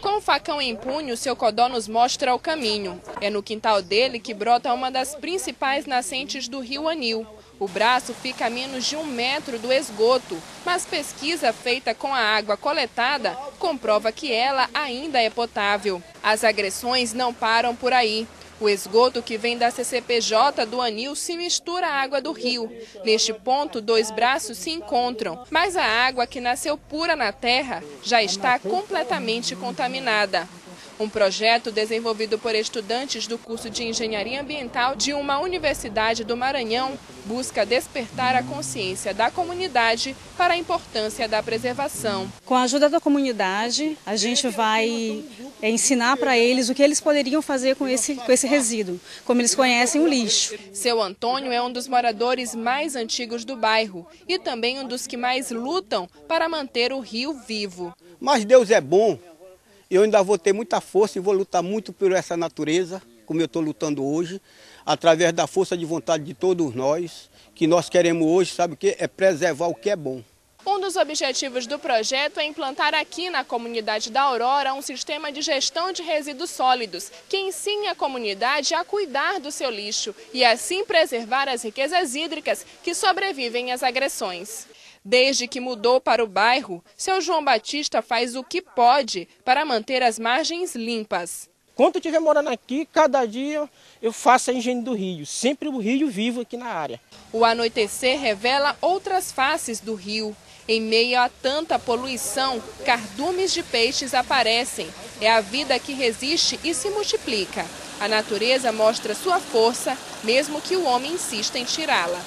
Com o facão em punho, seu codó nos mostra o caminho. É no quintal dele que brota uma das principais nascentes do rio Anil. O braço fica a menos de um metro do esgoto, mas pesquisa feita com a água coletada comprova que ela ainda é potável. As agressões não param por aí. O esgoto que vem da CCPJ do Anil se mistura à água do rio. Neste ponto, dois braços se encontram, mas a água que nasceu pura na terra já está completamente contaminada. Um projeto desenvolvido por estudantes do curso de Engenharia Ambiental de uma universidade do Maranhão busca despertar a consciência da comunidade para a importância da preservação. Com a ajuda da comunidade, a gente vai é, ensinar para eles o que eles poderiam fazer com esse, com esse resíduo, como eles conhecem o lixo. Seu Antônio é um dos moradores mais antigos do bairro e também um dos que mais lutam para manter o rio vivo. Mas Deus é bom eu ainda vou ter muita força e vou lutar muito por essa natureza, como eu estou lutando hoje, através da força de vontade de todos nós, que nós queremos hoje, sabe o que? É preservar o que é bom. Um dos objetivos do projeto é implantar aqui na comunidade da Aurora um sistema de gestão de resíduos sólidos que ensine a comunidade a cuidar do seu lixo e assim preservar as riquezas hídricas que sobrevivem às agressões. Desde que mudou para o bairro, seu João Batista faz o que pode para manter as margens limpas. Quando eu estiver morando aqui, cada dia eu faço a higiene do rio, sempre o rio vivo aqui na área. O anoitecer revela outras faces do rio. Em meio a tanta poluição, cardumes de peixes aparecem. É a vida que resiste e se multiplica. A natureza mostra sua força, mesmo que o homem insista em tirá-la.